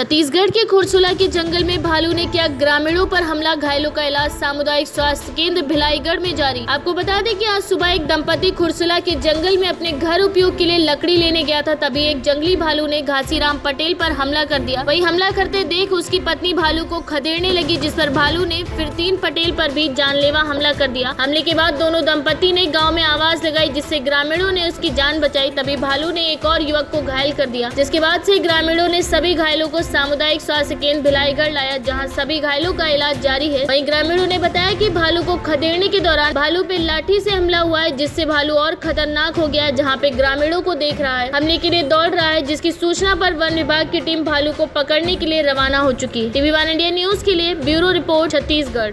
छत्तीसगढ़ के खुरसुला के जंगल में भालू ने किया ग्रामीणों पर हमला। घायलों का इलाज सामुदायिक स्वास्थ्य केंद्र भिलाईगढ़ में जारी। आपको बता दें कि आज सुबह एक दंपति खुरसुला के जंगल में अपने घर उपयोग के लिए लकड़ी लेने गया था। तभी एक जंगली भालू ने घासीराम पटेल पर हमला कर दिया। वही हमला करते देख उसकी पत्नी भालू को खदेड़ने लगी, जिस पर भालू ने फिर तीन पटेल पर भी जानलेवा हमला कर दिया। हमले के बाद दोनों दंपति ने गाँव में आवाज़ लगाई, जिससे ग्रामीणों ने उसकी जान बचाई। तभी भालू ने एक और युवक को घायल कर दिया, जिसके बाद से ग्रामीणों ने सभी घायलों को सामुदायिक स्वास्थ्य केंद्र भिलाईगढ़ लाया, जहाँ सभी घायलों का इलाज जारी है। वहीं ग्रामीणों ने बताया कि भालू को खदेड़ने के दौरान भालू पे लाठी से हमला हुआ है, जिससे भालू और खतरनाक हो गया जहाँ पे ग्रामीणों को देख रहा है। हमले के लिए दौड़ रहा है, जिसकी सूचना पर वन विभाग की टीम भालू को पकड़ने के लिए रवाना हो चुकी टीवी वन इंडिया न्यूज़ के लिए ब्यूरो रिपोर्ट, छत्तीसगढ़।